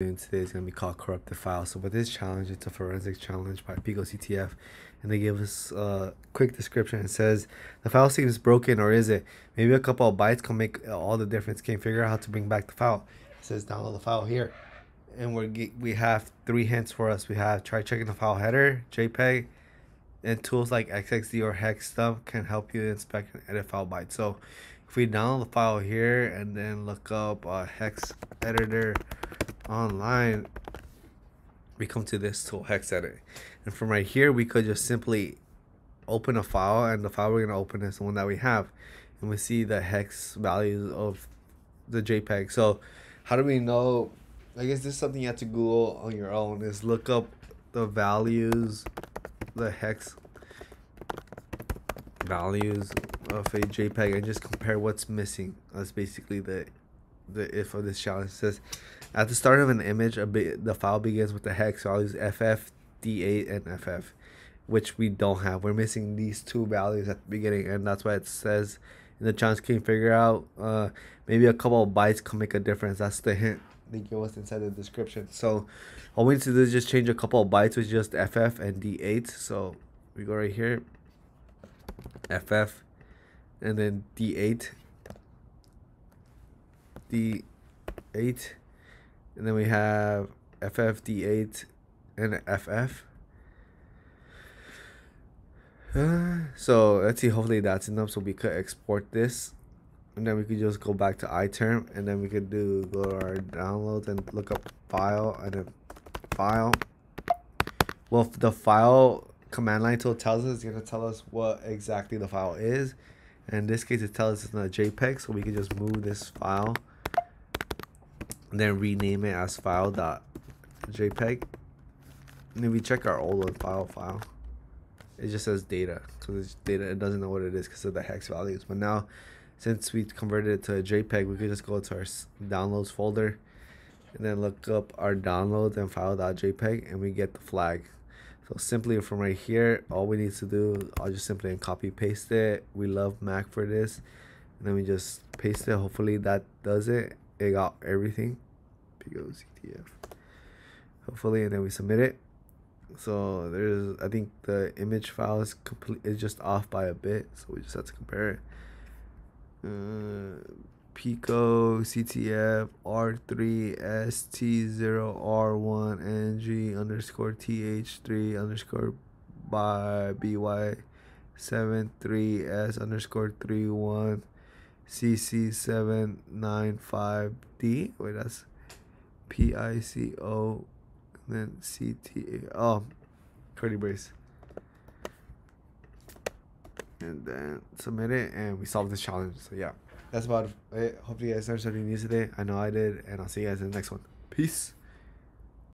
today is going to be called corrupted file. So with this challenge, it's a forensic challenge by Pico CTF, and they give us a quick description. It says the file seems broken, or is it? Maybe a couple of bytes can make all the difference. Can't figure out how to bring back the file. It says download the file here, and we we have three hints for us. We have try checking the file header, JPEG, and tools like XXD or hex stuff can help you inspect and edit file bytes. So if we download the file here and then look up uh, hex editor online, we come to this tool, hex edit. And from right here, we could just simply open a file and the file we're to open is the one that we have. And we see the hex values of the JPEG. So how do we know? I guess this is something you have to Google on your own is look up the values, the hex values of a JPEG and just compare what's missing. That's basically the the if of this challenge. It says at the start of an image, a bit, the file begins with the hex values FF, D8, and FF, which we don't have. We're missing these two values at the beginning, and that's why it says in the challenge can figure out uh, maybe a couple of bytes can make a difference. That's the hint they give us inside the description. So all we need to do is just change a couple of bytes with just FF and D8. So we go right here, FF, and then D8, D8, and then we have FF, D8, and FF. Uh, so let's see, hopefully that's enough so we could export this and then we could just go back to iTerm and then we could do go to our downloads and look up file and then file well the file command line tool tells us it's going to tell us what exactly the file is and in this case it tells us it's not a jpeg so we can just move this file then rename it as file.jpg and then we check our old file file it just says data because it's data it doesn't know what it is because of the hex values but now since we converted it to a JPEG, we could just go to our downloads folder and then look up our downloads and file.jpg and we get the flag. So simply from right here, all we need to do, I'll just simply copy paste it. We love Mac for this. And then we just paste it. Hopefully that does it. It got everything. Pico CTF. Hopefully, and then we submit it. So there's, I think the image file is complete, It's just off by a bit. So we just have to compare it. Uh, Pico CTF R3 ST0R1 NG underscore TH3 underscore by BY 73S underscore 31 CC795D. Wait, that's PICO then CTA. Oh, curly brace. And then submit it and we solve this challenge. So yeah. That's about it. Hope you guys learned something new today. I know i did and i'll see you guys in the next one. Peace